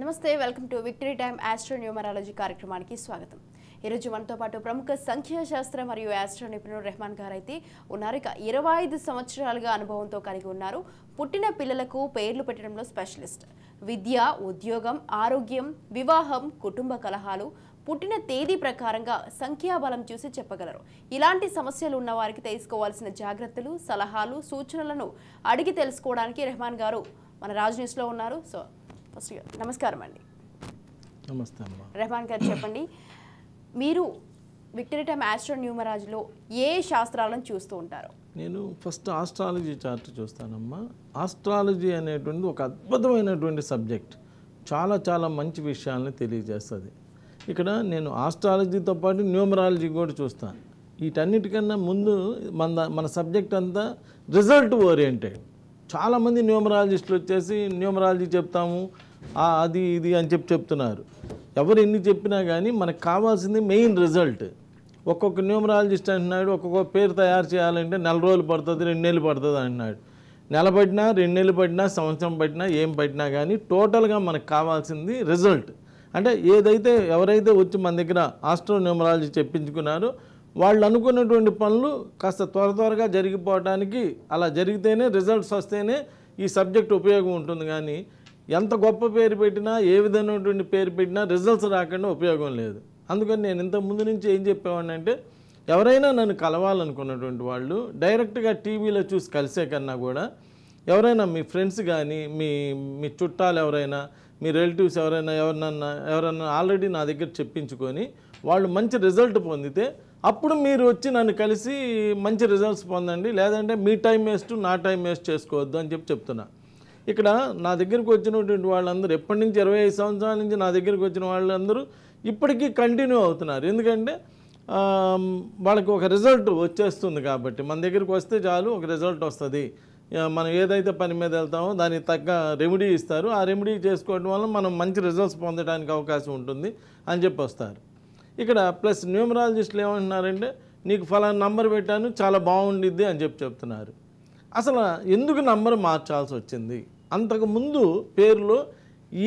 నమస్తే welcome to victory time astro numerology కార్యక్రమానికి స్వాగతం. ఈరోజు మనతో పాటు ప్రముఖ సంఖ్యాశాస్త్ర మరియు ఆస్ట్రో నిపుణుడు రెహమాన్ గారు అయితే ఉన్నారు. ఇక ఇరవై ఐదు సంవత్సరాలుగా అనుభవంతో కలిగి ఉన్నారు. పుట్టిన పిల్లలకు పేర్లు పెట్టడంలో స్పెషలిస్ట్. విద్య ఉద్యోగం ఆరోగ్యం వివాహం కుటుంబ కలహాలు పుట్టిన తేదీ ప్రకారంగా సంఖ్యాబలం చూసి చెప్పగలరు. ఇలాంటి సమస్యలు ఉన్న వారికి తీసుకోవాల్సిన జాగ్రత్తలు సలహాలు సూచనలను అడిగి తెలుసుకోవడానికి రెహమాన్ గారు మన రాజ్ న్యూస్లో ఉన్నారు. సో ఫస్ట్ నమస్కారం అండి. నమస్తే అమ్మ. రెహమాన్ గారు చెప్పండి. మీరు విక్టరీ టైమ్ ఆస్ట్రో న్యూమరాజ్లో ఏ శాస్త్రాలను చూస్తూ ఉంటారు? నేను ఫస్ట్ ఆస్ట్రాలజీ చార్ట్ చూస్తానమ్మా. ఆస్ట్రాలజీ అనేటువంటి ఒక అద్భుతమైనటువంటి సబ్జెక్ట్. చాలా చాలా మంచి విషయాల్ని తెలియజేస్తుంది. ఇక్కడ నేను ఆస్ట్రాలజీతో పాటు న్యూమరాలజీ కూడా చూస్తాను. వీటన్నిటికన్నా ముందు మన మన సబ్జెక్ట్ అంతా రిజల్ట్ ఓరియంటెడ్. చాలామంది న్యూమరాలజిస్టులు వచ్చేసి న్యూమరాలజీ చెప్తాము అది ఇది అని చెప్పి చెప్తున్నారు. ఎవరు ఎన్ని చెప్పినా కానీ మనకు కావాల్సింది మెయిన్ రిజల్ట్. ఒక్కొక్క న్యూమరాలజిస్ట్ అంటున్నాడు ఒక్కొక్క పేరు తయారు చేయాలంటే నెల రోజులు పడుతుంది రెండు నెలలు పడుతుంది అంటున్నాడు. నెల పట్టినా రెండు నెలలు పట్టినా సంవత్సరం పట్టినా ఏం పట్టినా కానీ టోటల్గా మనకు కావాల్సింది రిజల్ట్. అంటే ఏదైతే ఎవరైతే వచ్చి మన దగ్గర ఆస్ట్రో న్యూమరాలజీ చెప్పించుకున్నారో వాళ్ళు అనుకున్నటువంటి పనులు కాస్త త్వర త్వరగా జరిగిపోవడానికి అలా జరిగితేనే రిజల్ట్స్ వస్తేనే ఈ సబ్జెక్ట్ ఉపయోగం ఉంటుంది కానీ ఎంత గొప్ప పేరు పెట్టినా ఏ విధమైనటువంటి పేరు పెట్టినా రిజల్ట్స్ రాకుండా ఉపయోగం లేదు. అందుకని నేను ఇంత ముందు నుంచి ఏం చెప్పేవాడిని అంటే ఎవరైనా నన్ను కలవాలనుకున్నటువంటి వాళ్ళు డైరెక్ట్గా టీవీలో చూసి కలిసే కన్నా కూడా ఎవరైనా మీ ఫ్రెండ్స్ కానీ మీ మీ చుట్టాలు ఎవరైనా మీ రిలేటివ్స్ ఎవరైనా ఎవరినన్నా ఎవరన్నా ఆల్రెడీ నా దగ్గర చెప్పించుకొని వాళ్ళు మంచి రిజల్ట్ పొందితే అప్పుడు మీరు వచ్చి నన్ను కలిసి మంచి రిజల్ట్స్ పొందండి. లేదంటే మీ టైం వేస్ట్ నా టైం వేస్ట్ చేసుకోవద్దు అని చెప్పి చెప్తున్నా. ఇక్కడ నా దగ్గరికి వచ్చినటువంటి వాళ్ళందరూ ఎప్పటి నుంచి ఇరవై ఐదు సంవత్సరాల నుంచి నా దగ్గరికి వచ్చిన వాళ్ళందరూ ఇప్పటికీ కంటిన్యూ అవుతున్నారు. ఎందుకంటే వాళ్ళకి ఒక రిజల్ట్ వచ్చేస్తుంది కాబట్టి మన దగ్గరికి వస్తే చాలు ఒక రిజల్ట్ వస్తుంది. మనం ఏదైతే పని మీద వెళ్తామో దానికి తగ్గ రెమెడీ ఇస్తారు. ఆ రెమెడీ చేసుకోవడం వల్ల మనం మంచి రిజల్ట్స్ పొందడానికి అవకాశం ఉంటుంది అని చెప్పి వస్తారు. ఇక్కడ ప్లస్ న్యూమరాలజిస్టులు ఏమంటున్నారంటే నీకు ఫలానా నంబర్ పెట్టాను చాలా బాగుండిద్ది అని చెప్పి చెప్తున్నారు. అసలు ఎందుకు నంబర్ మార్చాల్సి వచ్చింది? అంతకుముందు పేరులో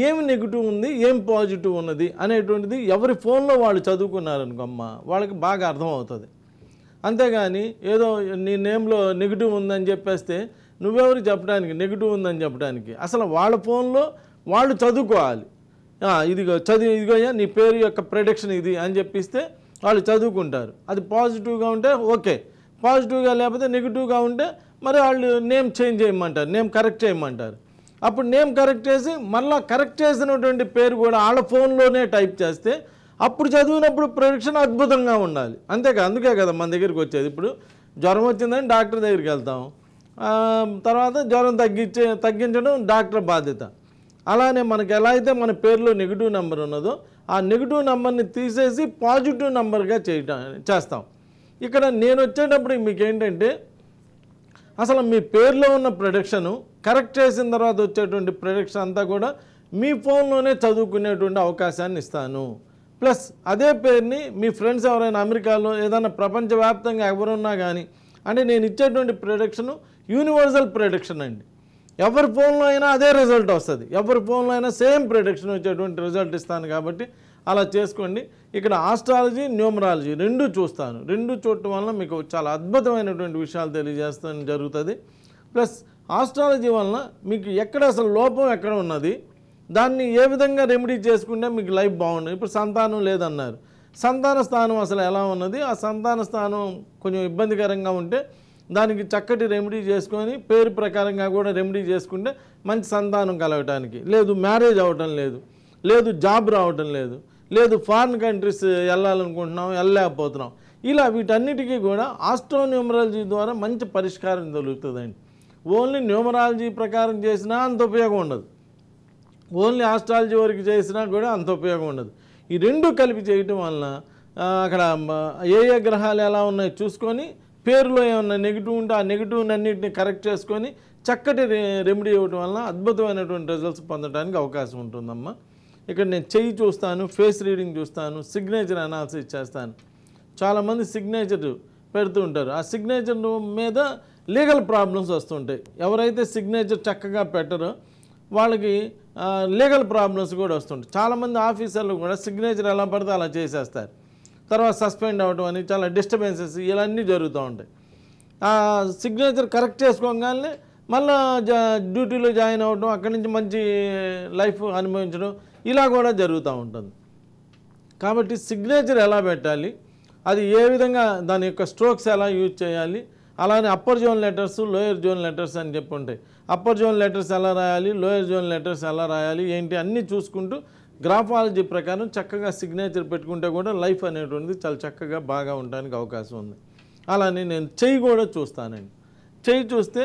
ఏమి నెగిటివ్ ఉంది ఏం పాజిటివ్ ఉన్నది అనేటువంటిది ఎవరి ఫోన్లో వాళ్ళు చదువుకున్నారనుకోమ్మ వాళ్ళకి బాగా అర్థమవుతుంది. అంతేగాని ఏదో నీ నేమ్లో నెగిటివ్ ఉందని చెప్పేస్తే నువ్వెవరు చెప్పడానికి నెగిటివ్ ఉందని చెప్పడానికి? అసలు వాళ్ళ ఫోన్లో వాళ్ళు చదువుకోవాలి. ఇదిగో చదివి ఇదిగోయ్యా నీ పేరు యొక్క ప్రొడక్షన్ ఇది అని చెప్పిస్తే వాళ్ళు చదువుకుంటారు. అది పాజిటివ్గా ఉంటే ఓకే. పాజిటివ్గా లేకపోతే నెగిటివ్గా ఉంటే మరి వాళ్ళు నేమ్ చేంజ్ చేయమంటారు నేమ్ కరెక్ట్ చేయమంటారు. అప్పుడు నేమ్ కరెక్ట్ చేసి మళ్ళీ కరెక్ట్ చేసినటువంటి పేరు కూడా వాళ్ళ ఫోన్లోనే టైప్ చేస్తే అప్పుడు చదివినప్పుడు ప్రొడక్షన్ అద్భుతంగా ఉండాలి. అంతేకా అందుకే కదా మన దగ్గరికి వచ్చేది. ఇప్పుడు జ్వరం వచ్చిందని డాక్టర్ దగ్గరికి వెళ్తాం. తర్వాత జ్వరం తగ్గించే తగ్గించడం డాక్టర్ బాధ్యత. అలానే మనకు ఎలా అయితే మన పేరులో నెగిటివ్ నెంబర్ ఉన్నదో ఆ నెగిటివ్ నెంబర్ని తీసేసి పాజిటివ్ నెంబర్గా చేయటం చేస్తాం. ఇక్కడ నేను వచ్చేటప్పుడు మీకు ఏంటంటే అసలు మీ పేరులో ఉన్న ప్రొడక్షను కరెక్ట్ చేసిన తర్వాత వచ్చేటువంటి ప్రొడక్షన్ అంతా కూడా మీ ఫోన్లోనే చదువుకునేటువంటి అవకాశాన్ని ఇస్తాను. ప్లస్ అదే పేరుని మీ ఫ్రెండ్స్ ఎవరైనా అమెరికాలో ఏదైనా ప్రపంచవ్యాప్తంగా ఎవరున్నా కానీ అంటే నేను ఇచ్చేటువంటి ప్రొడక్షను యూనివర్సల్ ప్రొడక్షన్ అండి. ఎవరి ఫోన్లో అయినా అదే రిజల్ట్ వస్తుంది. ఎవరి ఫోన్లో అయినా సేమ్ ప్రొడక్షన్ వచ్చేటువంటి రిజల్ట్ ఇస్తాను కాబట్టి అలా చేసుకోండి. ఇక్కడ ఆస్ట్రాలజీ న్యూమరాలజీ రెండు చూస్తాను. రెండు చూడటం వలన మీకు చాలా అద్భుతమైనటువంటి విషయాలు తెలియజేస్తాను జరుగుతుంది. ప్లస్ ఆస్ట్రాలజీ వలన మీకు ఎక్కడ అసలు లోపం ఎక్కడ ఉన్నది? దాన్ని ఏ విధంగా రెమెడీ చేసుకుంటే మీకు లైఫ్ బాగుంటుంది ఇప్పుడు సంతానం లేదన్నారు. సంతాన స్థానం అసలు ఎలా ఉన్నది? ఆ సంతాన స్థానం కొంచెం ఇబ్బందికరంగా ఉంటే దానికి చక్కటి రెమెడీ చేసుకొని పేరు ప్రకారంగా కూడా రెమెడీ చేసుకుంటే మంచి సంతానం కలగటానికి. లేదు మ్యారేజ్ అవ్వటం లేదు. లేదు జాబ్ రావటం లేదు. లేదు ఫారిన్ కంట్రీస్ వెళ్ళాలనుకుంటున్నాం వెళ్ళలేకపోతున్నాం. ఇలా వీటన్నిటికీ కూడా ఆస్ట్రోన్యూమరాలజీ ద్వారా మంచి పరిష్కారం దొరుకుతుందండి. ఓన్లీ న్యూమరాలజీ ప్రకారం చేసినా అంత ఉపయోగం ఉండదు. ఓన్లీ ఆస్ట్రాలజీ వరకు చేసినా కూడా అంత ఉపయోగం ఉండదు. ఈ రెండు కలిపి చేయటం వలన అక్కడ ఏ ఏ గ్రహాలు ఎలా ఉన్నాయో చూసుకొని పేరులో ఏమన్నా నెగిటివ్ ఉంటే ఆ నెగిటివ్ అన్నింటిని కరెక్ట్ చేసుకొని చక్కటి రె రెమెడీ ఇవ్వటం వలన అద్భుతమైనటువంటి రిజల్ట్స్ పొందడానికి అవకాశం ఉంటుందమ్మా. ఇక్కడ నేను చెయ్యి చూస్తాను ఫేస్ రీడింగ్ చూస్తాను సిగ్నేచర్ అనాలసిస్ చేస్తాను. చాలామంది సిగ్నేచర్ పెడుతూ ఉంటారు. ఆ సిగ్నేచర్ మీద లీగల్ ప్రాబ్లమ్స్ వస్తుంటాయి. ఎవరైతే సిగ్నేచర్ చక్కగా పెట్టరో వాళ్ళకి లీగల్ ప్రాబ్లమ్స్ కూడా వస్తుంటాయి. చాలామంది ఆఫీసర్లు కూడా సిగ్నేచర్ ఎలా పడితే అలా చేసేస్తారు. తర్వాత సస్పెండ్ అవ్వడం అని చాలా డిస్టర్బెన్సెస్ ఇవన్నీ జరుగుతూ ఉంటాయి. సిగ్నేచర్ కరెక్ట్ చేసుకోగానే మళ్ళీ జా డ్యూటీలో జాయిన్ అవ్వడం అక్కడి నుంచి మంచి లైఫ్ అనుభవించడం ఇలా కూడా జరుగుతూ ఉంటుంది. కాబట్టి సిగ్నేచర్ ఎలా పెట్టాలి అది ఏ విధంగా దాని యొక్క స్ట్రోక్స్ ఎలా యూజ్ చేయాలి అలానే upper zone letters lower zone letters అని చెప్పి ఉంటాయి. అప్పర్ జోన్ లెటర్స్ ఎలా రాయాలి? లోయర్ జోన్ లెటర్స్ ఎలా రాయాలి? ఏంటి? అన్నీ చూసుకుంటూ గ్రాఫాలజీ ప్రకారం చక్కగా సిగ్నేచర్ పెట్టుకుంటే కూడా లైఫ్ అనేటువంటిది చాలా చక్కగా బాగా ఉండడానికి అవకాశం ఉంది. అలానే నేను చెయ్యి కూడా చూస్తానండి. చెయ్యి చూస్తే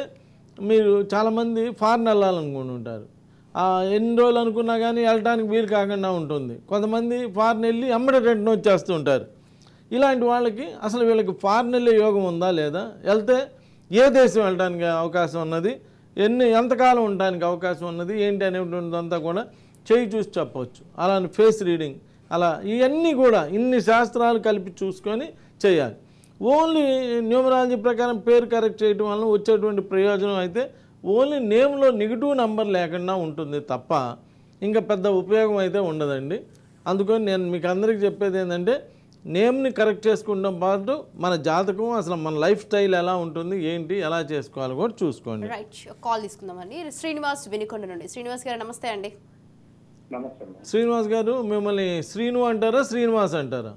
మీరు చాలామంది ఫారెన్ వెళ్ళాలనుకుని ఉంటారు. ఎన్ని రోజులు అనుకున్నా కానీ వెళ్ళడానికి వీలు కాకుండా ఉంటుంది. కొంతమంది ఫారెన్ వెళ్ళి అమ్మడ రిటర్న్ వచ్చేస్తూ ఉంటారు. ఇలాంటి వాళ్ళకి అసలు వీళ్ళకి ఫారెన్ యోగం ఉందా లేదా? వెళ్తే ఏ దేశం వెళ్ళడానికి అవకాశం ఉన్నది? ఎన్ని ఎంతకాలం ఉండడానికి అవకాశం ఉన్నది? ఏంటి అనేటువంటిదంతా కూడా చేయి చూసి చెప్పవచ్చు. అలానే ఫేస్ రీడింగ్ అలా ఇవన్నీ కూడా ఇన్ని శాస్త్రాలు కలిపి చూసుకొని చేయాలి. ఓన్లీ న్యూమరాలజీ ప్రకారం పేరు కరెక్ట్ చేయడం వలన వచ్చేటువంటి ప్రయోజనం అయితే ఓన్లీ నేమ్లో నెగిటివ్ నెంబర్ లేకుండా ఉంటుంది తప్ప ఇంకా పెద్ద ఉపయోగం అయితే ఉండదండి. అందుకని నేను మీకు అందరికీ చెప్పేది ఏంటంటే నేమ్ని కరెక్ట్ చేసుకుంటాం పాటు మన జాతకం అసలు మన లైఫ్ స్టైల్ ఎలా ఉంటుంది ఏంటి ఎలా చేసుకోవాలి కూడా చూసుకోండి. రైట్ కాల్ తీసుకుందామండి. శ్రీనివాస్ వినుకొండ నుండి. శ్రీనివాస్ గారు నమస్తే అండి. శ్రీనివాస్ గారు మిమ్మల్ని శ్రీను అంటారా శ్రీనివాస్ అంటారా?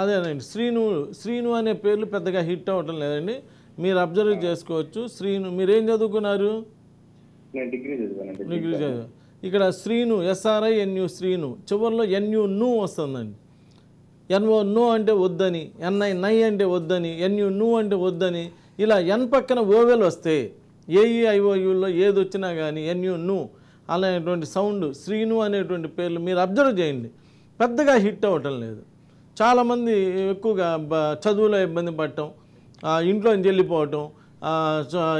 అదేనండి శ్రీను శ్రీను అనే పేర్లు పెద్దగా హిట్ అవ్వటం లేదండి. మీరు అబ్జర్వ్ చేసుకోవచ్చు. శ్రీను మీరేం చదువుకున్నారు? డిగ్రీ చదివా ఇక్కడ శ్రీను ఎస్ఆర్ఐ ఎన్యు శ్రీను. చివరిలో ఎన్యు ను వస్తుందండి. ఎన్ఓ నో అంటే వద్దని ఎన్ఐ నై అంటే వద్దని ఎన్యు ను అంటే వద్దని ఇలా ఎన్ పక్కన ఓవెల్ వస్తే ఏఈఐఓయుల్లో ఏది వచ్చినా కానీ ఎన్యు ను అనేటువంటి సౌండ్ శ్రీను అనేటువంటి పేర్లు మీరు అబ్జర్వ్ చేయండి. పెద్దగా హిట్ అవ్వటం లేదు. చాలామంది ఎక్కువగా బ- చదువులో ఇబ్బంది పడటం ఇంట్లో చెల్లిపోవటం వెళ్ళిపోవటం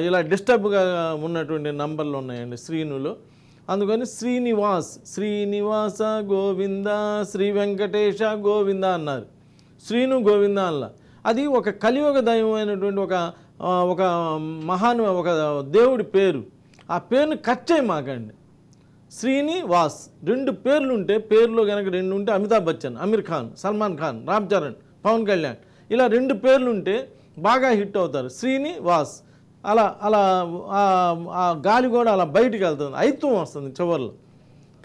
ఇలా డిస్టర్బ్గా ఉన్నటువంటి నంబర్లు ఉన్నాయండి శ్రీనులో. అందుకని శ్రీనివాస్ శ్రీనివాస గోవింద శ్రీ వెంకటేశ గోవింద అన్నారు. శ్రీను గోవింద అన్న అది ఒక కలియుగ దైవమైనటువంటి ఒక ఒక మహాను ఒక దేవుడి పేరు. ఆ పేరుని కట్ చేయమాకండి శ్రీని శ్రీనివాస్ రెండు పేర్లు ఉంటే పేర్లు కనుక రెండు ఉంటే అమితాబ్ బచ్చన్ అమీర్ ఖాన్ సల్మాన్ ఖాన్ రామ్ చరణ్ పవన్ కళ్యాణ్. ఇలా రెండు పేర్లు ఉంటే బాగా హిట్ అవుతారు. శ్రీనివాస్ అలా అలా ఆ- గాలి కూడా అలా బయటికి వెళ్తుంది. అయిత్వం వస్తుంది చివర్లో.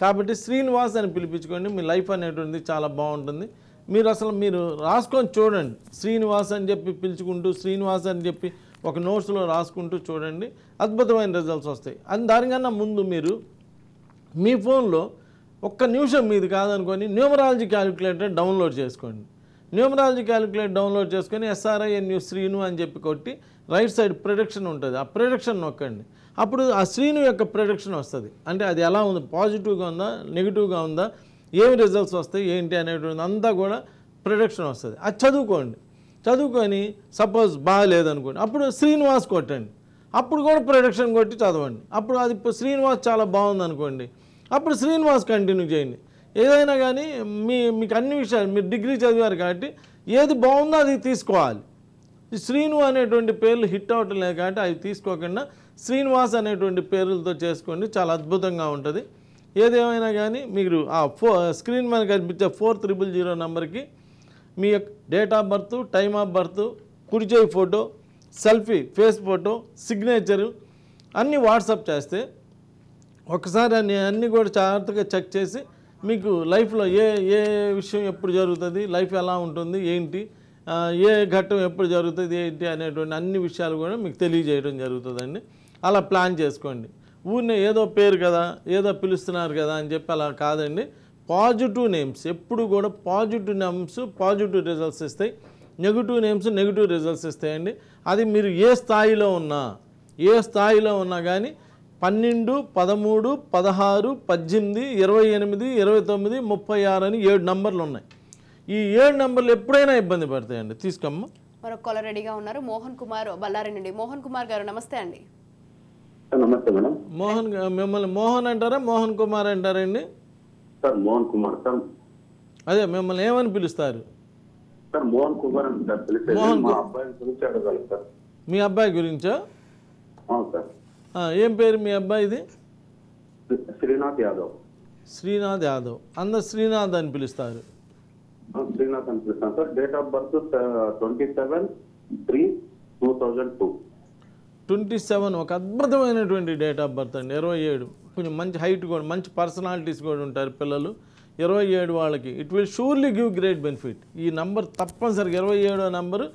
కాబట్టి శ్రీనివాస్ అని పిలిపించుకోండి మీ లైఫ్ అనేటువంటిది చాలా బాగుంటుంది. మీరు అసలు మీరు రాసుకొని చూడండి. శ్రీనివాస్ అని చెప్పి పిలుచుకుంటూ శ్రీనివాస్ అని చెప్పి ఒక నోట్స్లో రాసుకుంటూ చూడండి. అద్భుతమైన రిజల్ట్స్ వస్తాయి. అది దానికన్నా ముందు మీరు మీ ఫోన్లో ఒక్క నిమిషం మీది కాదనుకొని న్యూమరాలజీ క్యాలిక్యులేటర్ డౌన్లోడ్ చేసుకోండి. న్యూమరాలజీ క్యాలిక్యులేటర్ డౌన్లోడ్ చేసుకొని S R I N U Srinu అని చెప్పి కొట్టి రైట్ సైడ్ ప్రొడక్షన్ ఉంటుంది. ఆ ప్రొడక్షన్ నొక్కండి. అప్పుడు ఆ శ్రీను యొక్క ప్రొడక్షన్ వస్తుంది. అంటే అది ఎలా ఉంది? పాజిటివ్గా ఉందా? నెగిటివ్గా ఉందా? ఏమి రిజల్ట్స్ వస్తాయి? ఏంటి అనేటువంటి అంతా కూడా ప్రొడక్షన్ వస్తుంది. అది చదువుకోండి. చదువుకొని సపోజ్ బాగాలేదనుకోండి. అప్పుడు శ్రీనివాస్ కొట్టండి. అప్పుడు కూడా ప్రొడక్షన్ కొట్టి చదవండి. అప్పుడు అది శ్రీనివాస్ చాలా బాగుంది అనుకోండి అప్పుడు శ్రీనివాస్ కంటిన్యూ చేయండి. ఏదైనా కానీ మీ మీకు అన్ని విషయాలు మీరు డిగ్రీ చదివారు కాబట్టి ఏది బాగుందో అది తీసుకోవాలి. ఈ శ్రీను అనేటువంటి పేర్లు హిట్ అవటం లేదు కాబట్టి అవి తీసుకోకుండా శ్రీనివాస్ అనేటువంటి పేర్లతో చేసుకోండి. చాలా అద్భుతంగా ఉంటుంది. ఏదేమైనా కానీ మీరు ఆ ఫో స్క్రీన్ మీద కనిపించే ఫోర్ త్రిబుల్ జీరో నెంబర్కి మీ యొక్క date of birth time of birth కుడిచేయి photo selfie face photo signature అన్నీ వాట్సాప్ చేస్తే ఒకసారి అన్ని అన్నీ కూడా జాగ్రత్తగా చెక్ చేసి మీకు లైఫ్లో ఏ ఏ విషయం ఎప్పుడు జరుగుతుంది లైఫ్ ఎలా ఉంటుంది ఏంటి ఏ ఘట్టం ఎప్పుడు జరుగుతుంది ఏంటి అనేటువంటి అన్ని విషయాలు కూడా మీకు తెలియజేయడం జరుగుతుందండి. అలా ప్లాన్ చేసుకోండి. ఊరినే ఏదో పేరు కదా ఏదో పిలుస్తున్నారు కదా అని చెప్పి అలా కాదండి. పాజిటివ్ నేమ్స్ ఎప్పుడు కూడా పాజిటివ్ నేమ్స్ పాజిటివ్ రిజల్ట్స్ ఇస్తాయి. నెగిటివ్ నేమ్స్ నెగిటివ్ రిజల్ట్స్ ఇస్తాయండి. అది మీరు ఏ స్థాయిలో ఉన్నా ఏ స్థాయిలో ఉన్నా కానీ పన్నెండు పదమూడు పదహారు పద్దెనిమిది ఇరవై ఎనిమిది ఇరవై తొమ్మిది ముప్పై ఆరు అని ఏడు నంబర్లు ఉన్నాయి. ఈ ఏడు నంబర్లు ఎప్పుడైనా ఇబ్బంది పడతాయండి? తీసుకోమ్మా. మరొక కాలర్ రెడీగా ఉన్నారు. మోహన్ కుమార్ బళ్ళారి నుండి మోహన్ కుమార్ గారు నమస్తే అండి. నమస్తే మేడం. మోహన్ మిమ్మల్ని మోహన్ అంటారా మోహన్ కుమార్ అంటారండి? Sir Mohan Kumar sir. అదే మిమ్మల్ని ఏమని పిలుస్తారు? సార్ మోహన్ కుమార్ మోహన్ మా అబ్బాయి గురించి అడగాలి సార్. మీ అబ్బాయి గురించా? అవును సార్. ఆ, ఏం పేరు మీ అబ్బాయిది శ్రీ- శ్రీనాథ్ యాదవ్. శ్రీనాథ్ యాదవ్. అందరు శ్రీనాథ్ అని పిలుస్తారు. శ్రీనాథ్ అని పిలుస్తాను sir. Date of birth twenty seven three two thousand two twenty seven ఒక అద్భుతమైనటువంటి డేట్ ఆఫ్ బర్త్ అండి. ఇరవై ఏడు. కొంచెం మంచి హైట్ కూడా మంచి పర్సనాలిటీస్ కూడా ఉంటారు పిల్లలు. ఇరవై ఏడు వాళ్ళకి. It will surely give great benefit ఈ నంబర్ తప్పనిసరిగా ఇరవై ఏడో నంబరు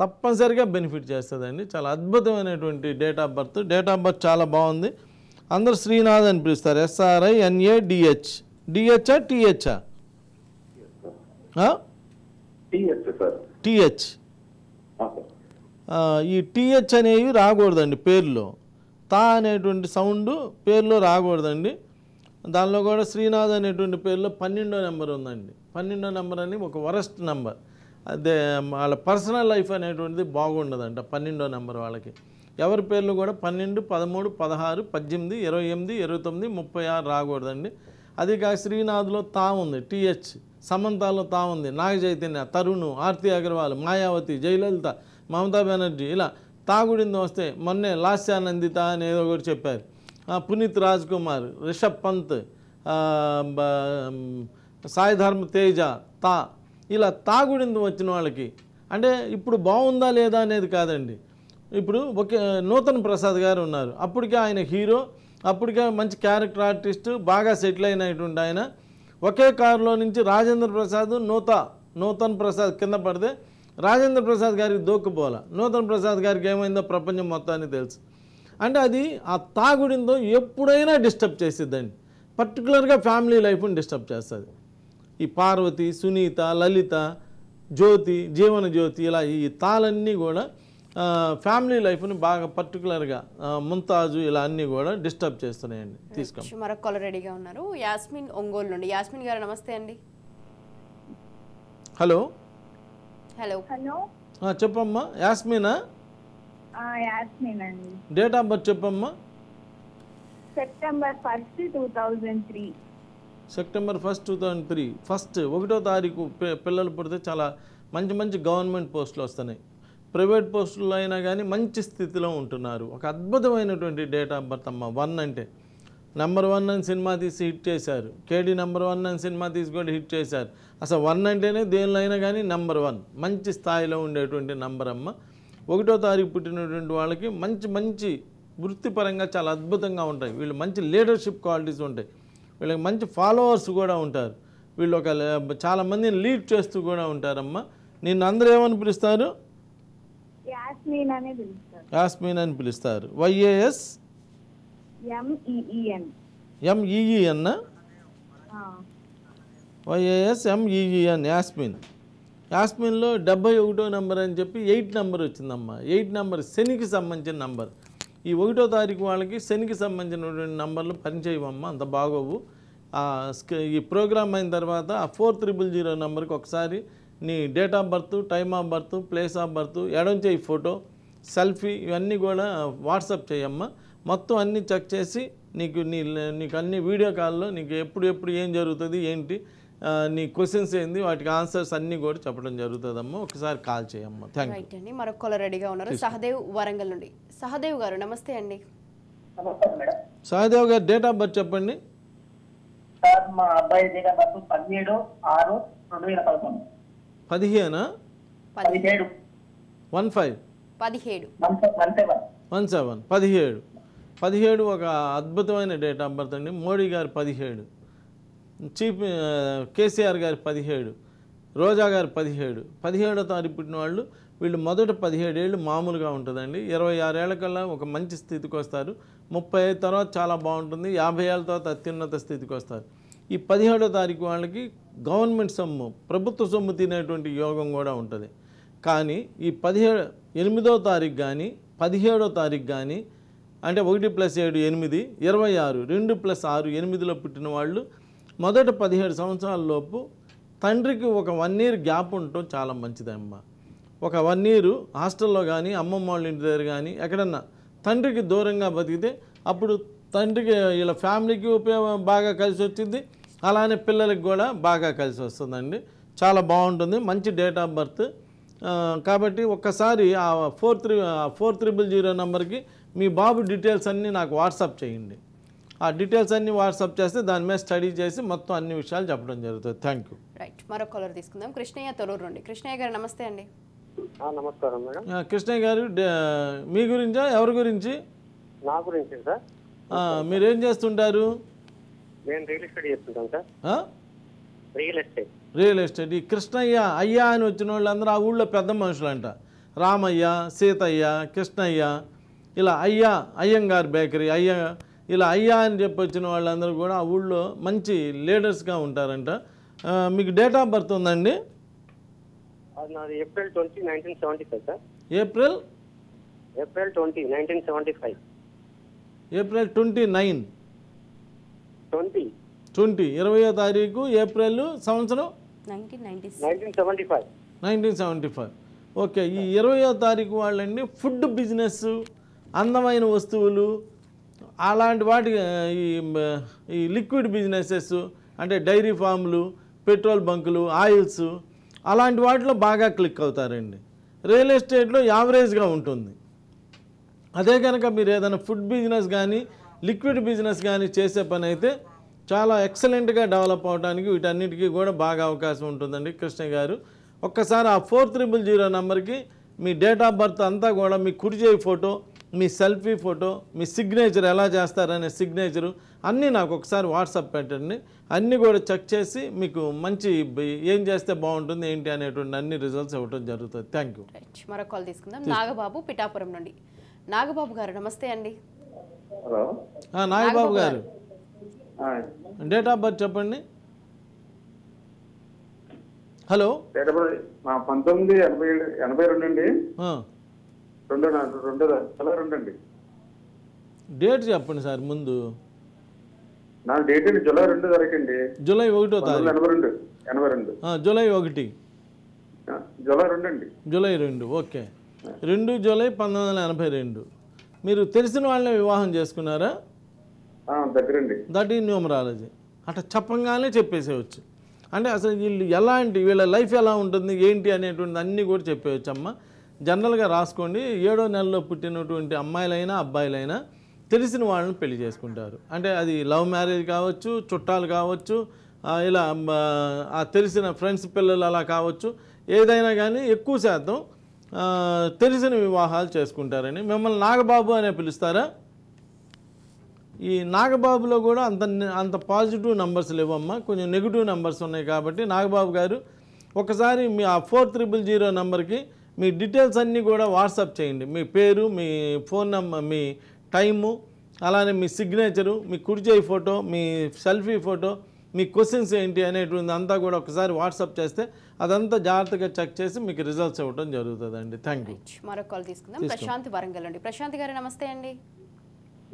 తప్పనిసరిగా బెనిఫిట్ చేస్తుందండి. చాలా అద్భుతమైనటువంటి date of birth date of birth చాలా బాగుంది. అందరు శ్రీనాథ్ అని పిలుస్తారు. S R I N A D H D H A T H A T H ఈ టీహెచ్ అనేవి రాకూడదండి పేర్లో. తా అనేటువంటి సౌండ్ పేర్లో రాకూడదండి. దానిలో కూడా శ్రీనాథ్ అనేటువంటి పేర్లో పన్నెండో నెంబర్ ఉందండి. పన్నెండో నెంబర్ అని ఒక వరస్ట్ నెంబర్. అదే వాళ్ళ పర్సనల్ లైఫ్ అనేటువంటిది బాగుండదంట పన్నెండో నెంబర్ వాళ్ళకి. ఎవరి పేర్లు కూడా పన్నెండు పదమూడు పదహారు పద్దెనిమిది ఇరవై ఎనిమిది ఇరవై తొమ్మిది ముప్పై ఆరు రాకూడదండి. అది కాక శ్రీనాథ్లో తా ఉంది టీహెచ్ సమంతాలో తా ఉంది నాగ చైతన్య తరుణ్ ఆర్తి అగర్వాల్ మాయావతి జయలలిత మమతా బెనర్జీ. ఇలా తాగుడింది వస్తే మొన్నే లాస్యానందిత అని ఏదో ఒకటి చెప్పారు. పునీత్ రాజ్ కుమార్ రిషబ్ పంత్ బ- సాయి ధర్మ తేజ తా. ఇలా తాగుడింది వచ్చిన వాళ్ళకి అంటే ఇప్పుడు బాగుందా లేదా అనేది కాదండి. ఇప్పుడు ఒకే నూతన్ ప్రసాద్ గారు ఉన్నారు. అప్పటికే ఆయన హీరో అప్పటికే మంచి క్యారెక్టర్ ఆర్టిస్ట్ బాగా సెటిల్ అయినటువంటి ఆయన. ఒకే కారులో నుంచి రాజేంద్ర ప్రసాద్ నూత నూతన్ ప్రసాద్ కింద పడితే రాజేంద్ర ప్రసాద్ గారికి దూక్కుపోల నూతన్ ప్రసాద్ గారికి ఏమైందో ప్రపంచం మొత్తాన్ని తెలుసు. అంటే అది ఆ తాగుడిందో ఎప్పుడైనా డిస్టర్బ్ చేసిద్దండి. పర్టికులర్గా ఫ్యామిలీ లైఫ్ని డిస్టర్బ్ చేస్తుంది. ఈ పార్వతి సునీత లలిత జ్యోతి జీవన జ్యోతి ఇలా ఈ తాళన్నీ కూడా ఫ్యామిలీ లైఫ్ని బాగా పర్టికులర్గా ముంతాజు ఇలా అన్నీ కూడా డిస్టర్బ్ చేస్తున్నాయండి. తీసుకో మరొక కాలర్ రెడీగా ఉన్నారు. యాస్మిన్ ఒంగోలు నుండి. యాస్మిన్ గారు నమస్తే అండి. హలో. హలో. హలో. ఆ, చెప్పమ్మా. యాస్మినా? ఆ, యాస్మిన్ అండి. డేట్ ఆఫ్ బర్త్ చెప్పమ్మా. September first two thousand three. September first two thousand three. First ఒకటో తారీఖు పిల్లలు పుడితే చాలా మంచి మంచి గవర్నమెంట్ పోస్టులు వస్తున్నాయి. ప్రైవేట్ పోస్టుల్లో అయినా కానీ మంచి స్థితిలో ఉంటున్నారు. ఒక అద్భుతమైనటువంటి డేట్ ఆఫ్ బర్త్ అమ్మ వన్ అంటే. నెంబర్ వన్ అని సినిమా తీసి హిట్ చేశారు. కేడీ నెంబర్ వన్ అని సినిమా తీసి కూడా హిట్ చేశారు. అసలు వన్ అంటేనే దేనిలో అయినా కానీ నెంబర్ వన్. మంచి స్థాయిలో ఉండేటువంటి నంబర్ అమ్మ. ఒకటో తారీఖు పుట్టినటువంటి వాళ్ళకి మంచి మంచి వృత్తిపరంగా చాలా అద్భుతంగా ఉంటాయి. వీళ్ళు మంచి లీడర్షిప్ క్వాలిటీస్ ఉంటాయి. వీళ్ళకి మంచి ఫాలోవర్స్ కూడా ఉంటారు. వీళ్ళు ఒక చాలామందిని లీడ్ చేస్తూ కూడా ఉంటారమ్మా. నిన్ను అందరూ ఏమని పిలుస్తారు యాస్మిన్ అనే పిలుస్తారు. యాస్మిన్ అని పిలుస్తారు. Y A S M E E N Y A S M E E N Yasmin. యాస్మిన్లో డెబ్బై ఒకటో నెంబర్ అని చెప్పి ఎయిట్ నెంబర్ వచ్చిందమ్మా. ఎయిట్ నెంబర్ శనికి సంబంధించిన నంబర్. ఈ ఒకటో తారీఖు వాళ్ళకి శనికి సంబంధించినటువంటి నంబర్లు పనిచేయమమ్మా అంత బాగోవు. ఈ ప్రోగ్రామ్ అయిన తర్వాత ఆ ఫోర్ త్రిబుల్ జీరో నెంబర్కి ఒకసారి నీ date of birth time of birth place of birth ఎడం చేయి ఫోటో సెల్ఫీ ఇవన్నీ కూడా వాట్సాప్ చేయమ్మా. మొత్తం అన్నీ చెక్ చేసి నీకు నీ నీకు అన్ని వీడియో కాల్లో నీకు ఎప్పుడు ఎప్పుడు ఏం జరుగుతుంది ఏంటి నీ క్వశ్చన్స్ ఏంది వాటికి ఆన్సర్స్ అన్నీ కూడా చెప్పడం జరుగుతుందమ్మా. ఒకసారి కాల్ చేయమ్మా. థ్యాంక్ యూ రైట్ అండి. మరొక కాలర్ రెడీగా ఉన్నారు. సహదేవ్ వరంగల్ నుండి. సహదేవ్ గారు నమస్తే అండి. సహదేవ్ గారు డేట్ ఆఫ్ బర్త్ చెప్పండి. సార్ మా అబ్బాయి డేట్ ఆఫ్ బర్త్ పదిహేడు ఆరు రెండు వేల పదకొండు. పదిహేనా? పది పదిహేడు. One five. పదిహేడు. One one seven. One seven పదిహేడు. పదిహేడు ఒక అద్భుతమైన డేట్ ఆఫ్ బర్త్ అండి. మోడీ గారు పదిహేడు. చీఫ్ కేసీఆర్ గారు పదిహేడు. రోజా గారు పదిహేడు. పదిహేడో తారీఖు పుట్టిన వాళ్ళు వీళ్ళు మొదట పదిహేడేళ్ళు మామూలుగా ఉంటుందండి. ఇరవై ఆరేళ్ళ కల్లా ఒక మంచి స్థితికి వస్తారు. ముప్పై ఐదు తర్వాత చాలా బాగుంటుంది. యాభై ఏళ్ళ తర్వాత అత్యున్నత స్థితికి వస్తారు. ఈ పదిహేడో తారీఖు వాళ్ళకి గవర్నమెంట్ సొమ్ము ప్రభుత్వ సొమ్ము తినేటువంటి యోగం కూడా ఉంటుంది. కానీ ఈ పదిహేడు ఎనిమిదో తారీఖు కానీ పదిహేడో తారీఖు కానీ అంటే ఒకటి ప్లస్ ఏడు ఎనిమిది ఇరవై ఆరు రెండు ప్లస్ ఆరు ఎనిమిదిలో పుట్టిన వాళ్ళు మొదట పదిహేడు సంవత్సరాల లోపు తండ్రికి ఒక వన్ ఇయర్ గ్యాప్ ఉండటం చాలా మంచిదమ్మా. ఒక వన్ ఇయర్ హాస్టల్లో కానీ అమ్మమ్మ వాళ్ళ ఇంటి దగ్గర కానీ ఎక్కడన్నా తండ్రికి దూరంగా బతికితే అప్పుడు తండ్రికి వీళ్ళ ఫ్యామిలీకి ఉపయోగం బాగా కలిసి వచ్చింది. అలానే పిల్లలకి కూడా బాగా కలిసి వస్తుందండి. చాలా బాగుంటుంది. మంచి డేట్ ఆఫ్ బర్త్. కాబట్టి ఒక్కసారి ఆ four three four triple zero నెంబర్కి మీ బాబు డీటెయిల్స్ అన్నీ నాకు వాట్సాప్ చేయండి. ఆ డీటెయిల్స్ అన్నీ వాట్సాప్ చేస్తే దాని మీద స్టడీ చేసి మొత్తం అన్ని విషయాలు చెప్పడం జరుగుతుంది. Thank you. రైట్. మరొక కాలర్ తీసుకుందాం. కృష్ణయ్య తొలూరు నుండి. కృష్ణయ్య గారు నమస్తే అండి. నమస్కారం మేడం. కృష్ణయ్య గారు మీ గురించా? ఎవరి గురించి? నా గురించి సార్. ఆ, మీరేం చేస్తుంటారు? నేను రియల్ ఎస్టేట్ చేస్తుంటాను సార్. ఆ? రియల్ ఎస్టేట్ రియల్ ఎస్టేట్ ఈ కృష్ణయ్య అయ్యా అని వచ్చిన వాళ్ళందరూ ఆ ఊళ్ళో పెద్ద మనుషులంట. రామయ్య సీతయ్య కృష్ణయ్య ఇలా అయ్యా అయ్యంగార్ బేకరీ అయ్య ఇలా అయ్యా అని చెప్పి వచ్చిన వాళ్ళందరూ కూడా ఆ ఊళ్ళో మంచి లీడర్స్గా ఉంటారంట. మీకు డేట్ ఆఫ్ బర్త్ ఉందండి? April twenty nineteen seventy five sir. April April twenty nineteen seventy five April twenty nine twenty. Twenty. ఇరవయో తారీఖు ఏప్రిల్ సంవత్సరం? Nineteen ninety nineteen seventy five. Nineteen seventy five. Okay ఈ ఇరవయో తారీఖు వాళ్ళండి ఫుడ్ బిజినెస్ అందమైన వస్తువులు అలాంటి వాటి ఈ లిక్విడ్ బిజినెసెస్ అంటే డైరీ ఫామ్లు పెట్రోల్ బంకులు ఆయిల్స్ అలాంటి వాటిలో బాగా క్లిక్ అవుతారండి. రియల్ ఎస్టేట్లో యావరేజ్గా ఉంటుంది. అదే కనుక మీరు ఏదైనా ఫుడ్ బిజినెస్ కానీ లిక్విడ్ బిజినెస్ కానీ చేసే పని అయితే చాలా ఎక్సలెంట్గా డెవలప్ అవడానికి వీటన్నిటికీ కూడా బాగా అవకాశం ఉంటుందండి కృష్ణ గారు. ఒక్కసారి ఆ ఫోర్ త్రిబుల్ జీరో నెంబర్కి మీ డేట్ ఆఫ్ బర్త్ అంతా కూడా మీ కుడిచేయి ఫోటో మీ సెల్ఫీ ఫోటో మీ సిగ్నేచర్ ఎలా చేస్తారనే సిగ్నేచరు అన్నీ నాకు ఒకసారి వాట్సాప్ పెట్టండి. అన్నీ కూడా చెక్ చేసి మీకు మంచి ఏం చేస్తే బాగుంటుంది ఏంటి అనేటువంటి అన్ని రిజల్ట్స్ ఇవ్వడం జరుగుతుంది. Thank you. మరొక కాల్ తీసుకుందాం. నాగబాబు పిఠాపురం నుండి. నాగబాబు గారు నమస్తే అండి. హలో. నాగబాబు గారు. ఆ, డేట్ ఆఫ్ బర్త్ చెప్పండి. హలో. డేట్ ఆఫ్ బర్త్ మా పంతొమ్మిది ఎనభై ఎనభై రెండు అండి. రెండు రెండు జూలై రెండు అండి. డేట్ చెప్పండి సార్ ముందు. నా డేట్ అండి జూలై రెండు తారీఖండి జూలై ఒకటో తారీఖు. ఎనభై రెండు ఎనభై రెండు. జూలై ఒకటి. జూలై రెండు అండి. జూలై రెండు ఓకే. రెండు జూలై పంతొమ్మిది వందల ఎనభై రెండు. మీరు తెలిసిన వాళ్ళని వివాహం చేసుకున్నారా? దగ్గరండి. దట్ ఈ న్యూమరాలజీ అట్లా చెప్పంగానే చెప్పేసేయచ్చు. అంటే అసలు వీళ్ళు ఎలాంటి వీళ్ళ లైఫ్ ఎలా ఉంటుంది ఏంటి అనేటువంటి అన్నీ కూడా చెప్పేయచ్చు అమ్మ జనరల్గా రాసుకోండి. ఏడో నెలలో పుట్టినటువంటి అమ్మాయిలైనా అబ్బాయిలైనా తెలిసిన వాళ్ళని పెళ్ళి చేసుకుంటారు. అంటే అది లవ్ మ్యారేజ్ కావచ్చు చుట్టాలు కావచ్చు ఇలా తెలిసిన ఫ్రెండ్స్ పిల్లలు అలా కావచ్చు. ఏదైనా కానీ ఎక్కువ శాతం తెలిసిన వివాహాలు చేసుకుంటారని. మిమ్మల్ని నాగబాబు అనే పిలుస్తారా? ఈ నాగబాబులో కూడా అంత అంత పాజిటివ్ నెంబర్స్ లేవమ్మా. కొంచెం నెగిటివ్ నెంబర్స్ ఉన్నాయి కాబట్టి నాగబాబు గారు ఒకసారి మీ ఆ ఫోర్ త్రిబుల్ జీరో నెంబర్కి మీ డీటెయిల్స్ అన్నీ కూడా వాట్సాప్ చేయండి. మీ పేరు మీ ఫోన్ నెంబర్ మీ టైము అలానే మీ సిగ్నేచరు మీ కుడిచేయి ఫోటో మీ సెల్ఫీ ఫోటో మీ క్వశ్చన్స్ ఏంటి అనేటువంటి అంతా కూడా ఒకసారి వాట్సాప్ చేస్తే అదంతా జాగ్రత్తగా చెక్ చేసి మీకు రిజల్ట్స్ ఇవ్వడం జరుగుతుందండి. థ్యాంక్ యూ మరొక కాల్ తీసుకుందాం. ప్రశాంత్ వరంగల్ నుండి ప్రశాంత్ గారు నమస్తే అండి.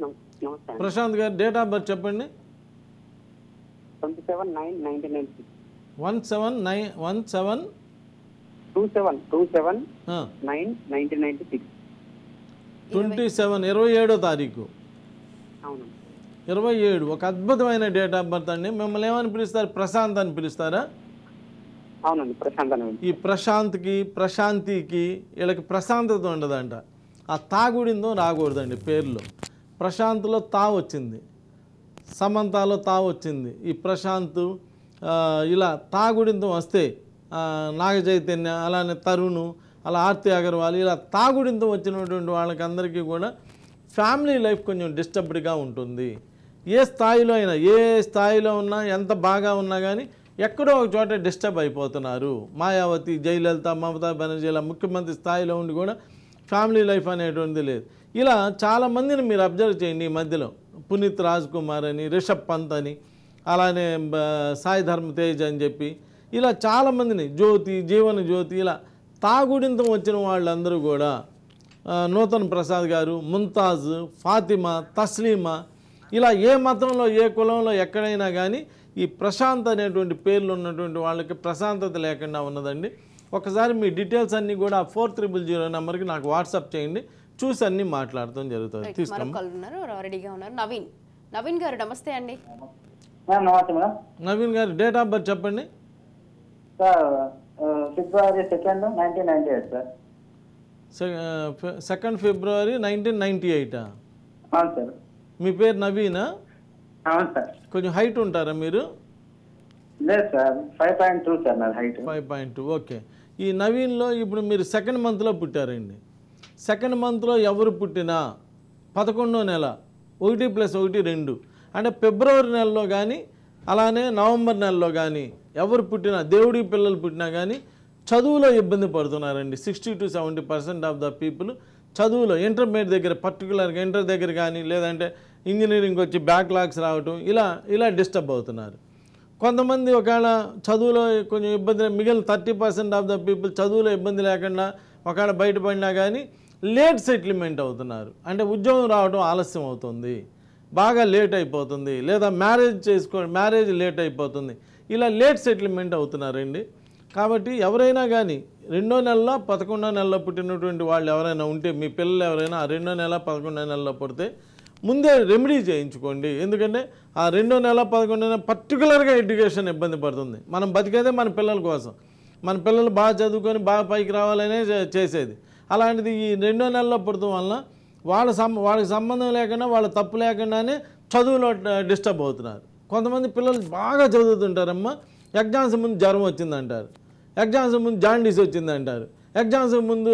అండి. ప్రశాంత్ గారు డేట్ ఆఫ్ బర్త్ చెప్పండి. Twenty seven nine nineteen ninety six one seven nine one seven two seven two seven nine nineteen ninety six. Twenty seven ఇరవై ఏడో తారీఖు. అవును ఇరవై ఏడు. ఒక అద్భుతమైన డేట్ ఆఫ్ బర్త్ అండి. మిమ్మల్ని ఏమని పిలుస్తారు? ప్రశాంత్ అని పిలుస్తారా? అవునండి ప్రశాంత్ అని ఈ ప్రశాంత్కి ప్రశాంతికి వీళ్ళకి ప్రశాంతత ఉండదంట. ఆ తాగుడిందో రాకూడదండి పేర్లో. ప్రశాంత్లో తా వచ్చింది. సమంతాలో తా వచ్చింది. ఈ ప్రశాంత్ ఇలా తాగుడింతం వస్తే నాగ చైతన్య అలానే తరుణ్ అలా ఆర్తి అగర్వాల్ ఇలా తాగుడింతం వచ్చినటువంటి వాళ్ళకి అందరికీ కూడా ఫ్యామిలీ లైఫ్ కొంచెం డిస్టర్బ్డ్గా ఉంటుంది. ఏ స్థాయిలో అయినా ఏ స్థాయిలో ఉన్నా ఎంత బాగా ఉన్నా కానీ ఎక్కడో ఒక చోట డిస్టర్బ్ అయిపోతున్నారు. మాయావతి జయలలిత మమతా బెనర్జీల ముఖ్యమంత్రి స్థాయిలో ఉండి కూడా ఫ్యామిలీ లైఫ్ అనేటువంటిది లేదు. ఇలా చాలామందిని మీరు అబ్జర్వ్ చేయండి ఈ మధ్యలో. పునీత్ రాజ్ కుమార్ అని రిషబ్ పంత్ అని అలానే సాయి ధర్మ తేజ్ అని చెప్పి ఇలా చాలామందిని జ్యోతి జీవన జ్యోతి ఇలా తాగుడింతం వచ్చిన వాళ్ళందరూ కూడా నూతన్ ప్రసాద్ గారు ముంతాజ్ ఫాతిమా తస్లీమా ఇలా ఏ మతంలో ఏ కులంలో ఎక్కడైనా కానీ ఈ ప్రశాంత్ అనేటువంటి పేర్లు ఉన్నటువంటి వాళ్ళకి ప్రశాంతత లేకుండా ఉన్నదండి. ఒకసారి మీ డీటెయిల్స్ అన్నీ కూడా ఫోర్ త్రిబుల్ జీరో నెంబర్కి నాకు వాట్సాప్ చేయండి. చూసి అన్నీ మాట్లాడటం జరుగుతుంది. నవీన్. నవీన్ గారు నమస్తే అండి. నవీన్ గారు డేట్ ఆఫ్ బర్త్ చెప్పండి. February second nineteen ninety eight sir. Second February nineteen ninety ఎయిటా? Sir. మీ పేరు నవీనా? అవును సార్. కొంచెం హైట్ ఉంటారా మీరు? లేదు sir five point two sir నాది height. Five point two okay. ఈ నవీన్లో ఇప్పుడు మీరు సెకండ్ మంత్లో పుట్టారండి. సెకండ్ మంత్లో ఎవరు పుట్టినా పదకొండో నెల ఒకటి ప్లస్ ఒకటి రెండు. అంటే ఫిబ్రవరి నెలలో కానీ అలానే నవంబర్ నెలలో కానీ ఎవరు పుట్టినా దేవుడి పిల్లలు పుట్టినా కానీ చదువులో ఇబ్బంది పడుతున్నారండి. Sixty to seventy percent of the people చదువులో ఇంటర్మీడియట్ దగ్గర పర్టికులర్గా ఇంటర్ దగ్గర కానీ లేదంటే ఇంజనీరింగ్ వచ్చి బ్యాక్లాగ్స్ రావటం ఇలా ఇలా డిస్టర్బ్ అవుతున్నారు. కొంతమంది ఒకవేళ చదువులో కొంచెం ఇబ్బంది మిగిలిన thirty percent of the people చదువులో ఇబ్బంది లేకుండా ఒకవేళ బయటపడినా కానీ లేట్ సెటిల్మెంట్ అవుతున్నారు. అంటే ఉద్యోగం రావడం ఆలస్యం అవుతుంది. బాగా లేట్ అయిపోతుంది. లేదా మ్యారేజ్ చేసుకో మ్యారేజ్ లేట్ అయిపోతుంది. ఇలా లేట్ సెటిల్మెంట్ అవుతున్నారండి. కాబట్టి ఎవరైనా కానీ రెండో నెలలో పదకొండో నెలలో పుట్టినటువంటి వాళ్ళు ఎవరైనా ఉంటే మీ పిల్లలు ఎవరైనా ఆ రెండో నెల పదకొండో నెలలో పుడితే ముందే రెమెడీ చేయించుకోండి. ఎందుకంటే ఆ రెండో నెల పదకొండో నెల పర్టికులర్గా ఎడ్యుకేషన్ ఇబ్బంది పడుతుంది. మనం బతికేదే మన పిల్లల కోసం. మన పిల్లలు బాగా చదువుకొని బాగా పైకి రావాలనే చేసేది. అలాంటిది ఈ రెండో నెలలో పుడటం వలన వాళ్ళ సం వాళ్ళకి సంబంధం లేకుండా వాళ్ళ తప్పు లేకుండానే చదువులో డిస్టర్బ్ అవుతున్నారు. కొంతమంది పిల్లలు బాగా చదువుతుంటారమ్మా. ఎగ్జామ్స్ ముందు జ్వరం వచ్చిందంటారు. ఎగ్జామ్స్ ముందు జాండీస్ వచ్చిందంటారు. ఎగ్జామ్స్ ముందు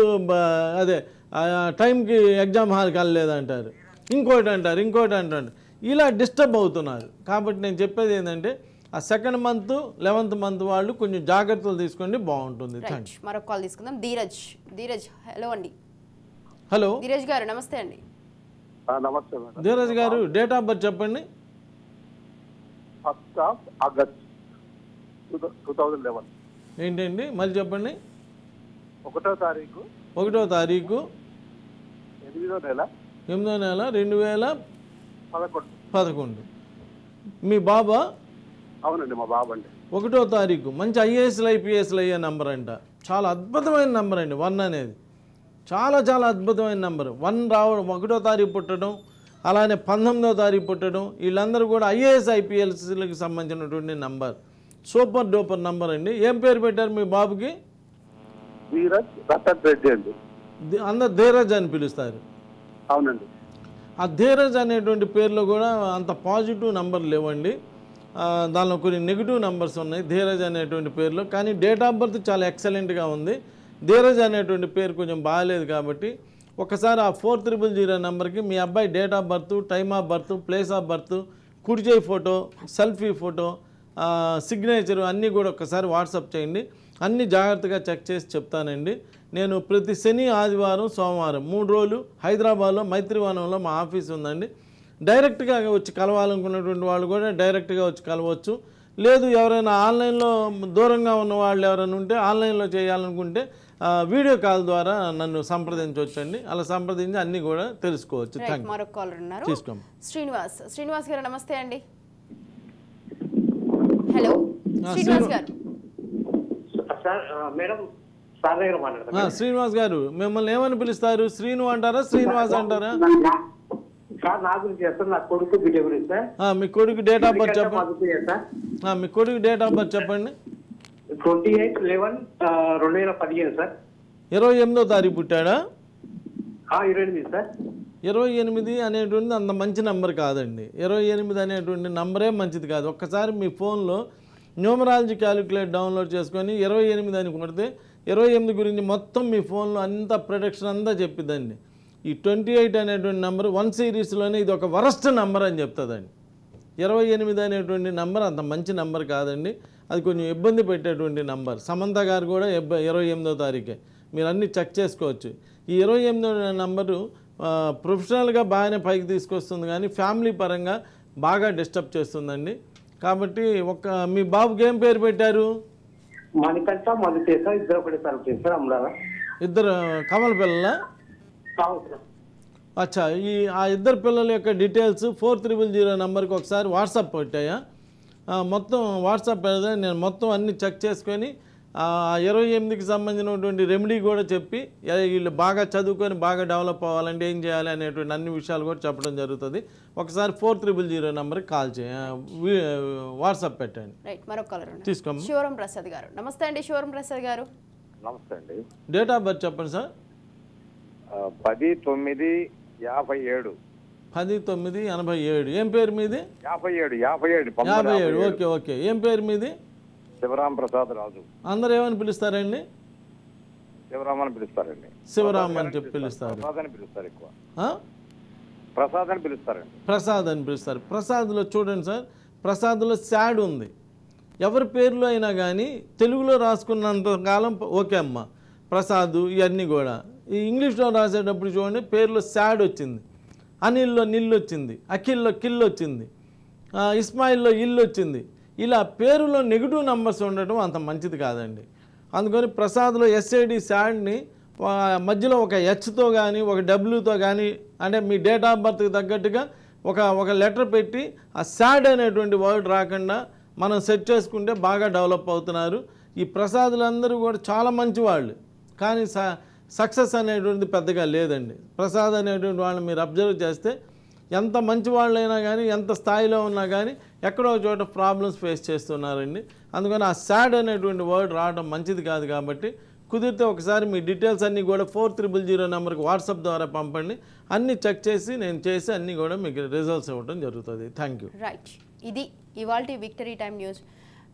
అదే ఆ టైంకి ఎగ్జామ్ హాల్కి వెళ్ళలేదంటారు. ఇంకోటి అంటారు ఇంకోటి అంటారు. ఇలా డిస్టర్బ్ అవుతున్నారు. కాబట్టి నేను చెప్పేది ఏంటంటే ఆ సెకండ్ మంత్ లెవెంత్ మంత్ వాళ్ళు కొంచెం జాగ్రత్తలు తీసుకోండి బాగుంటుంది. మరొక కాల్ తీసుకుందాం. ధీరజ్ ధీరజ్ హలో అండి. హలో. ధీరజ్ గారు నమస్తే అండి. నమస్తే ధీరజ్ గారు డేట్ ఆఫ్ బర్త్ చెప్పండి. First of August two thousand eleven. ఏంటండి? మళ్ళీ చెప్పండి. ఒకటో తారీఖు. ఒకటో తారీఖు. ఎనిమిదో నెల. ఎనిమిదో నెల రెండు వేల పదకొండు. పదకొండు. మీ బాబా? అవునండి మా బాబు అండి. ఒకటో తారీఖు. మంచి ఐఏఎస్లు ఐపీఎస్లు అయ్యే నంబర్ అంట. చాలా అద్భుతమైన నంబర్ అండి వన్ అనేది. చాలా చాలా అద్భుతమైన నంబర్ వన్ రావడం ఒకటో తారీఖు పుట్టడం అలానే పంతొమ్మిదో తారీఖు పుట్టడం వీళ్ళందరూ కూడా ఐఏఎస్ ఐపీఎల్స్కి సంబంధించినటువంటి నంబర్ సూపర్ డూపర్ నంబర్ అండి. ఏం పేరు పెట్టారు మీ బాబుకి? ధీరజ్ రతన్ రెడ్డి అండి. ది- అందరు ధీరజ్ అని పిలుస్తారు. అవునండి. ఆ ధీరజ్ అనేటువంటి పేర్లో కూడా అంత పాజిటివ్ నంబర్ లేవండి. దానిలో కొన్ని నెగిటివ్ నంబర్స్ ఉన్నాయి ధీరజ్ అనేటువంటి పేర్లో. కానీ డేట్ ఆఫ్ బర్త్ చాలా ఎక్సలెంట్గా ఉంది. ధీరజ్ అనేటువంటి పేరు కొంచెం బాగాలేదు కాబట్టి ఒకసారి ఆ ఫోర్ త్రిబుల్ జీరో నెంబర్కి మీ అబ్బాయి date of birth time of birth place of birth కుడిచేయి photo selfie photo signature అన్నీ కూడా ఒకసారి వాట్సాప్ చేయండి. అన్నీ జాగ్రత్తగా చెక్ చేసి చెప్తానండి. నేను ప్రతి శని ఆదివారం సోమవారం మూడు రోజులు హైదరాబాద్లో మైత్రివనంలో మా ఆఫీస్ ఉందండి. డైరెక్ట్గా వచ్చి కలవాలనుకున్నటువంటి వాళ్ళు కూడా డైరెక్ట్గా వచ్చి కలవచ్చు. లేదు ఎవరైనా ఆన్లైన్లో దూరంగా ఉన్న వాళ్ళు ఎవరైనా ఉంటే ఆన్లైన్లో చేయాలనుకుంటే వీడియో కాల్ ద్వారా నన్ను సంప్రదించవచ్చండి. అలా సంప్రదించి అన్నీ కూడా తెలుసుకోవచ్చు. మరొక కాలర్ ఉన్నారు. శ్రీనివాస్ శ్రీనివాస్ గారు నమస్తే అండి. హలో శ్రీనివాస్ గారు. శ్రీనివాస్ గారు. మిమ్మల్ని ఏమని పిలుస్తారు? శ్రీను అంటారా శ్రీనివాస్ అంటారా? సార్ నా గురించి చేస్తారు నా కొడుకు బిడ్డ గురించి సార్. ఆ, మీ కొడుకు డేట్ ఆఫ్ బర్త్ చెప్పండి. మీ కొడుకు డేట్ ఆఫ్ బర్త్ చెప్పండి. ట్వంటీ ఎయిట్ లెవెన్ రెండు వేల పదిహేను సార్. ఇరవై ఎనిమిదో తారీఖు పుట్టాడా? ఆ, ఇరవై ఎనిమిది సార్. ఇరవై ఎనిమిది అనేటువంటిది అంత మంచి నెంబర్ కాదండి. ఇరవై ఎనిమిది అనేటువంటి నెంబరే మంచిది కాదు. ఒక్కసారి మీ ఫోన్లో న్యూమరాలజీ క్యాలిక్యులేట్ డౌన్లోడ్ చేసుకొని ఇరవై ఎనిమిది అని కొడితే ఇరవై ఎనిమిది గురించి మొత్తం మీ ఫోన్లో అంత ప్రొడక్షన్ అంతా చెప్పిద్దండి. ఈ ట్వంటీ ఎయిట్ అనేటువంటి నెంబర్ వన్ సిరీస్లోనే ఇది ఒక వరస్ట్ నెంబర్ అని చెప్తుందండి. ఇరవై ఎనిమిది అనేటువంటి నెంబర్ అంత మంచి నెంబర్ కాదండి. అది కొంచెం ఇబ్బంది పెట్టేటువంటి నెంబర్. సమంత గారు కూడా ఇరవై ఎనిమిదో తారీఖే. మీరు అన్నీ చెక్ చేసుకోవచ్చు. ఈ ఇరవై ఎనిమిదో నెంబరు ప్రొఫెషనల్గా బాగానే పైకి తీసుకొస్తుంది కానీ ఫ్యామిలీ పరంగా బాగా డిస్టర్బ్ చేస్తుందండి. కాబట్టి ఒక మీ బాబుకి ఏం పేరు పెట్టారు? మణికంఠ ఇద్దరు ఇద్దరు కమల పిల్లల? అచ్చా ఈ ఆ ఇద్దరు పిల్లల యొక్క డీటెయిల్స్ ఫోర్ త్రిబుల్ జీరో నెంబర్కి ఒకసారి వాట్సాప్ పెట్టాయా? మొత్తం వాట్సాప్ పెడితే నేను మొత్తం అన్ని చెక్ చేసుకొని ఇరవై ఎనిమిదికి సంబంధించినటువంటి రెమెడీ కూడా చెప్పి వీళ్ళు బాగా చదువుకొని బాగా డెవలప్ అవ్వాలంటే ఏం చేయాలి అనేటువంటి అన్ని విషయాలు కూడా చెప్పడం జరుగుతుంది. ఒకసారి ఫోర్ త్రిబుల్ జీరో నెంబర్కి కాల్ చేయ వాట్సాప్ పెట్టండి. రైట్ మరొక కాలర్ ఉన్నారు తీసుకోమ్మా. శివరం ప్రసాద్ గారు. నమస్తే అండి శివరం ప్రసాద్ గారు. నమస్తే అండి. డేట్ ఆఫ్ బర్త్ చెప్పండి సార్. పది తొమ్మిది యాభై ఏడు. పది తొమ్మిది ఎనభై ఏడు. ఏం పేరు మీది? యాభై ఏడు యాభై ఏడు యాభై ఏడు. Okay okay. ఏం పేరు మీది? శివరాం ప్రసాద్ రాజు. అందరూ ఏమని పిలుస్తారండి? శివరాం అని పిలుస్తారండి శివరాం అని చెప్పి పిలుస్తారు. ప్రసాద్ అని పిలుస్తారు ఎక్కువ? ప్రసాద్ అని పిలుస్తారండి. ప్రసాద్ అని పిలుస్తారు. ప్రసాద్లో చూడండి సార్ ప్రసాద్లో శాడ్ ఉంది. ఎవరి పేర్లు అయినా కానీ తెలుగులో రాసుకున్నంత కాలం ఓకే అమ్మ. ప్రసాద్ ఇవన్నీ కూడా. ఈ ఇంగ్లీష్లో రాసేటప్పుడు చూడండి పేర్లో శాడ్ వచ్చింది. అనిల్లో నిల్లు వచ్చింది అఖిల్లో కిల్ వచ్చింది. ఇస్మాయిల్లో ఇల్లు వచ్చింది. ఇలా పేరులో నెగిటివ్ నెంబర్స్ ఉండటం అంత మంచిది కాదండి. అందుకని ప్రసాద్లో ఎస్ఐడి శాడ్ని మధ్యలో ఒక హెచ్తో కానీ ఒక డబ్ల్యూతో కానీ అంటే మీ డేట్ ఆఫ్ బర్త్కి తగ్గట్టుగా ఒక ఒక లెటర్ పెట్టి ఆ శాడ్ అనేటువంటి వర్డ్ రాకుండా మనం సెట్ చేసుకుంటే బాగా డెవలప్ అవుతున్నారు. ఈ ప్రసాదులందరూ కూడా చాలా మంచి వాళ్ళు. కానీ స సక్సెస్ అనేటువంటిది పెద్దగా లేదండి. ప్రసాద్ అనేటువంటి వాళ్ళని మీరు అబ్జర్వ్ చేస్తే ఎంత మంచి వాళ్ళైనా కానీ ఎంత స్థాయిలో ఉన్నా కానీ ఎక్కడో చోట ప్రాబ్లమ్స్ ఫేస్ చేస్తున్నారండి. అందుకని ఆ సాడ్ అనేటువంటి వర్డ్ రావడం మంచిది కాదు కాబట్టి కుదిరితే ఒకసారి మీ డీటెయిల్స్ అన్నీ కూడా ఫోర్ త్రిబుల్ జీరో నెంబర్కి వాట్సాప్ ద్వారా పంపండి. అన్నీ చెక్ చేసి నేను చేసి అన్నీ కూడా మీకు రిజల్ట్స్ ఇవ్వడం జరుగుతుంది. థ్యాంక్ యూ రైట్ ఇది ఇవాళ victory time news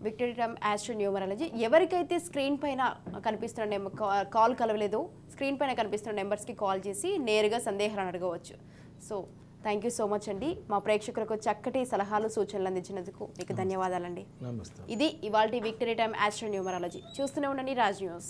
victory time astro numerology ఎవరికైతే స్క్రీన్ పైన కనిపిస్తున్న నెంబర్ కాల్ కలవలేదో స్క్రీన్ పైన కనిపిస్తున్న నెంబర్స్కి కాల్ చేసి నేరుగా సందేహాలు అడగవచ్చు. So thank you so much అండి మా ప్రేక్షకులకు చక్కటి సలహాలు సూచనలు అందించినందుకు మీకు ధన్యవాదాలండి. ఇది ఇవాళ విక్టరీ టైమ్ ఆస్ట్రో న్యూమరాలజీ చూస్తూనే ఉండండి రాజ్ న్యూస్.